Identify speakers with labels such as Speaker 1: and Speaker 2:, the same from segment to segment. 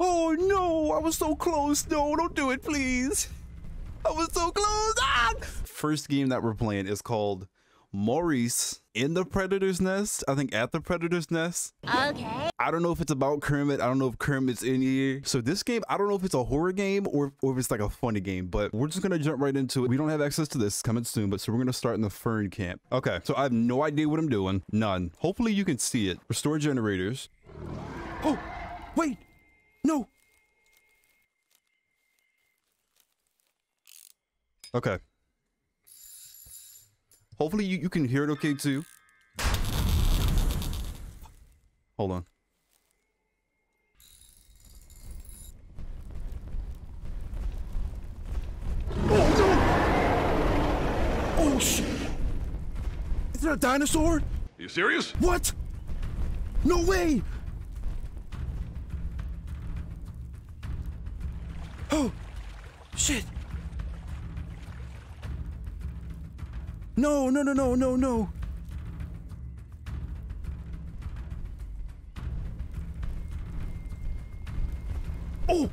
Speaker 1: Oh no, I was so close. No, don't do it, please. I was so close. Ah! First game that we're playing is called Maurice in the Predator's Nest. I think at the Predator's Nest.
Speaker 2: Okay.
Speaker 1: I don't know if it's about Kermit. I don't know if Kermit's in here. So this game, I don't know if it's a horror game or, or if it's like a funny game, but we're just gonna jump right into it. We don't have access to this coming soon, but so we're gonna start in the fern camp. Okay, so I have no idea what I'm doing. None. Hopefully you can see it. Restore generators. Oh, wait, no. Okay. Hopefully you, you can hear it okay too. Hold on. Oh no! Oh shit! Is there a dinosaur?
Speaker 3: You serious?
Speaker 1: What? No way! Shit! No, no, no, no, no, no! Oh!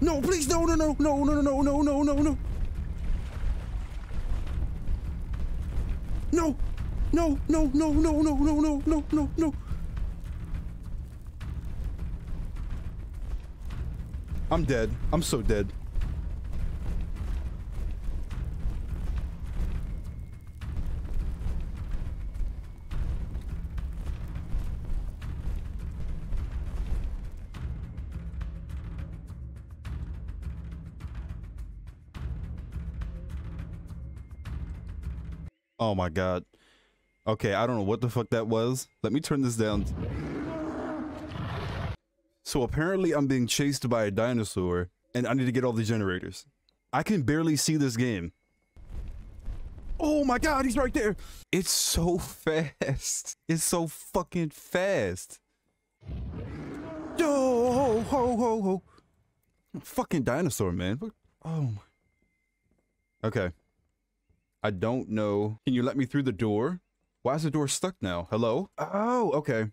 Speaker 1: No, please, no, no, no, no, no, no, no, no, no, no! No! No, no, no, no, no, no, no, no, no, no! I'm dead. I'm so dead. Oh my god. Okay, I don't know what the fuck that was. Let me turn this down. So apparently I'm being chased by a dinosaur and I need to get all the generators. I can barely see this game. Oh my god, he's right there. It's so fast. It's so fucking fast. Yo, ho, ho, ho, ho. Fucking dinosaur, man. Oh my. Okay. I don't know. Can you let me through the door? Why is the door stuck now? Hello? Oh, okay.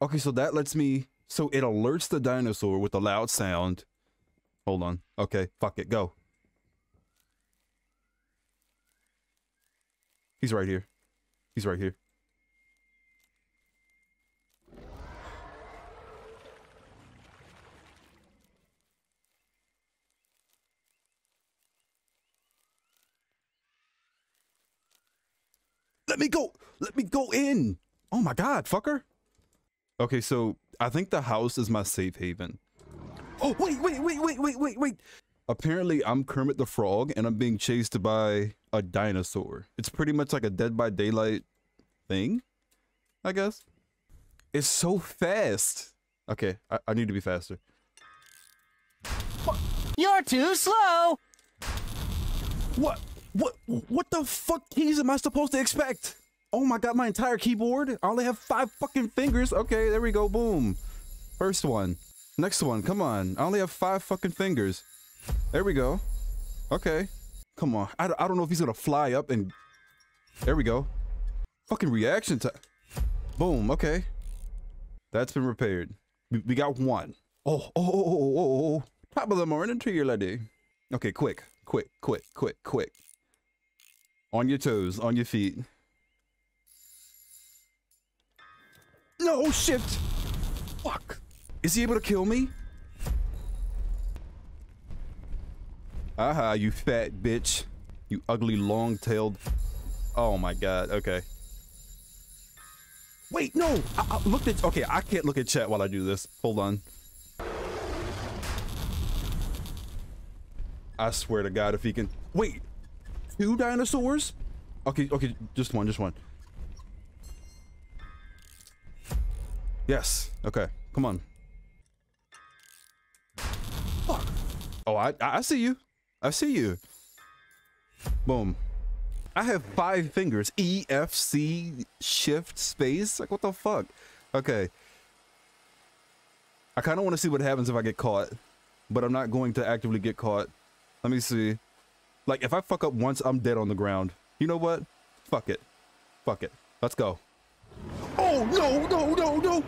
Speaker 1: Okay, so that lets me. So it alerts the dinosaur with a loud sound. Hold on. Okay, fuck it. Go. He's right here. He's right here. Me go. Let me go in. Oh my god, fucker. Okay, so I think the house is my safe haven. Oh, wait, wait, wait, wait, wait, wait, wait. Apparently, I'm Kermit the Frog and I'm being chased by a dinosaur. It's pretty much like a Dead by Daylight thing, I guess. It's so fast. Okay, I, I need to be faster.
Speaker 2: You're too slow.
Speaker 1: What? What? What the fuck keys am I supposed to expect? Oh my god, my entire keyboard. I only have five fucking fingers. Okay, there we go. Boom. First one. Next one. Come on. I only have five fucking fingers. There we go. Okay. Come on. I, I don't know if he's gonna fly up and. There we go. Fucking reaction time. Boom. Okay. That's been repaired. We, we got one. Oh, oh, oh, oh, oh, oh, oh. Top of the morning to you, lady. Okay, quick, quick, quick, quick, quick. On your toes, on your feet. No, shift. Fuck. Is he able to kill me? Aha, you fat bitch. You ugly long-tailed. Oh my god, okay. Wait, no! I, I looked at- okay, I can't look at chat while I do this. Hold on. I swear to God, if he can- Wait! Two dinosaurs? Okay, okay, just one, just one. Yes, okay, come on. Fuck. Oh, I, I see you. I see you. Boom. I have five fingers. E, F, C, shift, space. Like, what the fuck? Okay. I kind of want to see what happens if I get caught, but I'm not going to actively get caught. Let me see. Like, if I fuck up once, I'm dead on the ground. You know what? Fuck it. Fuck it. Let's go. Oh, no, no, no, no.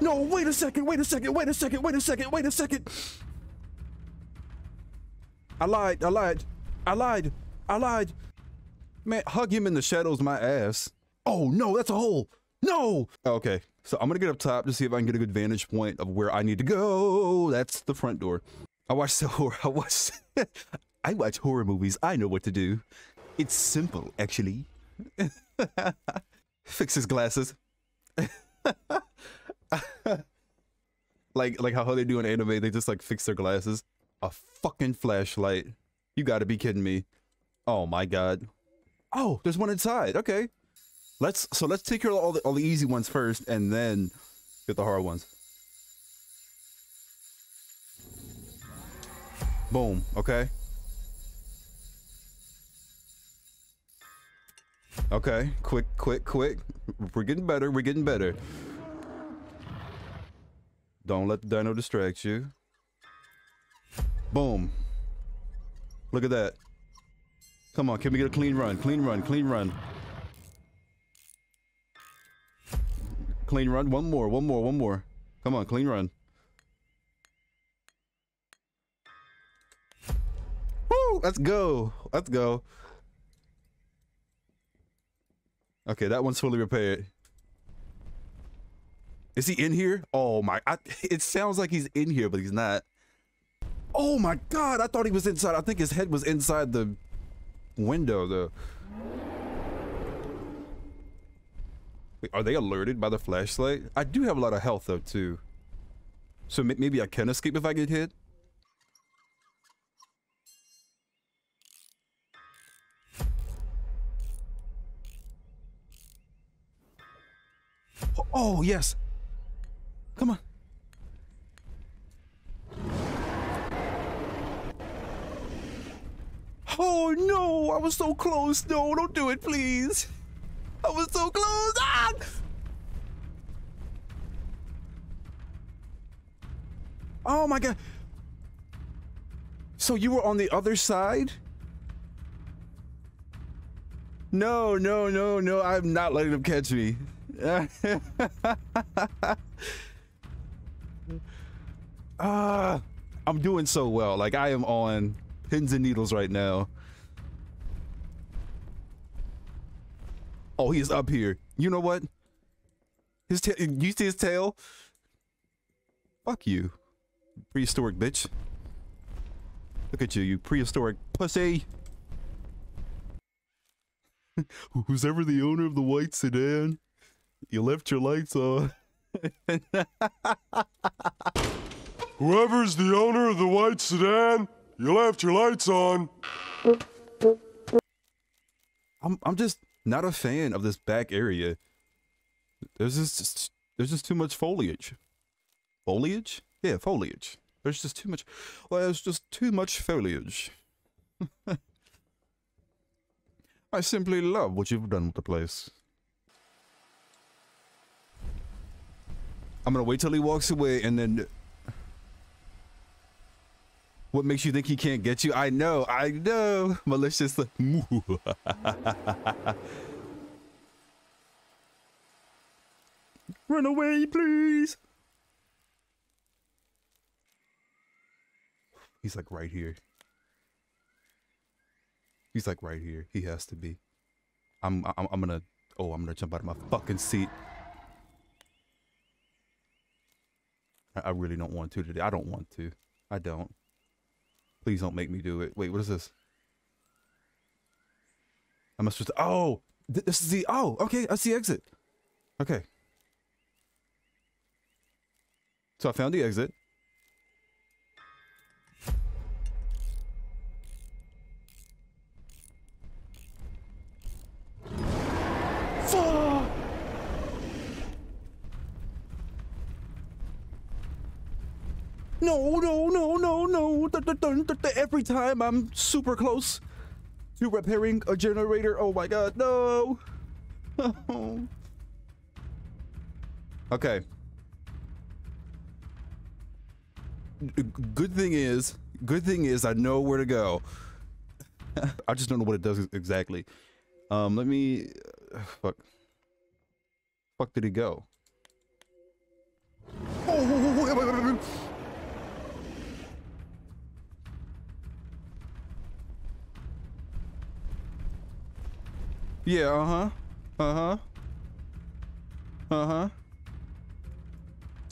Speaker 1: No, wait a second, wait a second, wait a second, wait a second, wait a second. I lied, I lied, I lied, I lied. Man, hug him in the shadows, my ass. Oh no, that's a hole. No. Okay, so I'm gonna get up top to see if I can get a good vantage point of where I need to go. That's the front door. I watched the horror. I watch. I watch horror movies. I know what to do. It's simple, actually. Fix his glasses. like like how they do in anime, they just like fix their glasses. A fucking flashlight. You gotta be kidding me. Oh my god. Oh, there's one inside. Okay. Let's so let's take care of all the all the easy ones first and then get the hard ones. Boom, okay. Okay, quick, quick, quick. We're getting better, we're getting better. Don't let the dino distract you. Boom. Look at that. Come on, can we get a clean run? Clean run, clean run. Clean run, one more, one more, one more. Come on, clean run. Woo, let's go, let's go. Okay, that one's fully repaired. Is he in here? Oh my, I, it sounds like he's in here, but he's not. Oh my God, I thought he was inside. I think his head was inside the window though. Wait, are they alerted by the flashlight? I do have a lot of health though too. So maybe I can escape if I get hit? Oh, yes. Come on. Oh no, I was so close. No, don't do it, please. I was so close. Ah! Oh my god. So you were on the other side? No, no, no, no. I'm not letting them catch me. Uh, I'm doing so well. Like I am on pins and needles right now. Oh, he's up here. You know what? His tail. You see his tail? Fuck you, prehistoric bitch. Look at you, you prehistoric pussy. Who's ever the owner of the white sedan? You left your lights on.
Speaker 3: Whoever's the owner of the white sedan, you left your lights on.
Speaker 1: I'm I'm just not a fan of this back area. There's just there's just too much foliage. Foliage? Yeah, foliage. There's just too much. Well, there's just too much foliage. I simply love what you've done with the place. I'm gonna wait till he walks away and then. What makes you think he can't get you? I know, I know. Malicious. Run away, please. He's like right here. He's like right here. He has to be. I'm I'm, I'm gonna. Oh, I'm gonna jump out of my fucking seat. I, really don't want to today. I don't want to. I don't. Please don't make me do it. Wait, what is this? I supposed to? Oh, th this is the. Oh, okay. I see exit. Okay. So I found the exit. No, no, no, no, no. Every time I'm super close to repairing a generator. Oh my god, no. okay. Good thing is, good thing is I know where to go. I just don't know what it does exactly. Um, let me, fuck. Fuck did he go? Yeah, uh-huh. Uh-huh. Uh-huh.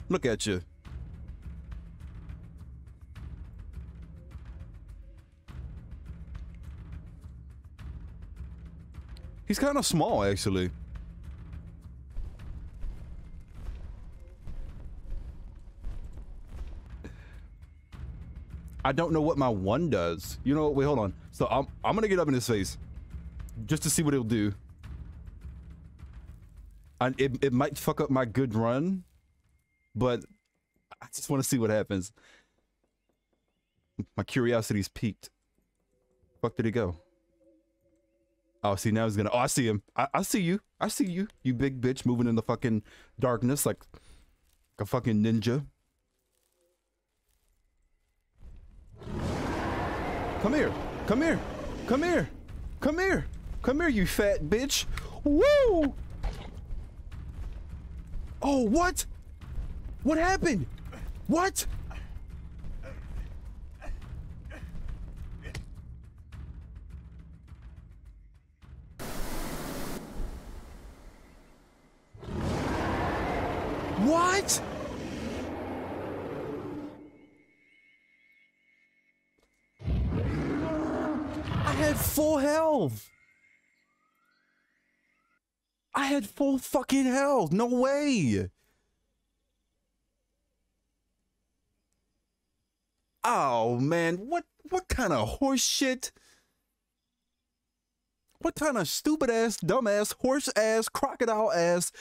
Speaker 1: Look at you. He's kind of small, actually. I don't know what my one does. You know, what? wait, hold on. So I'm I'm gonna get up in his face, just to see what it'll do. And it it might fuck up my good run, but I just want to see what happens. My curiosity's piqued. Fuck did he go? Oh, see now he's gonna. Oh, I see him. I, I see you. I see you. You big bitch moving in the fucking darkness like, like a fucking ninja. Come here. Come here. Come here. Come here. Come here, you fat bitch. Woo! Oh, what? What happened? What? What? I had full health. I had full fucking health. No way. Oh man, what what kind of horse shit? What kind of stupid ass, dumb ass, horse ass, crocodile ass,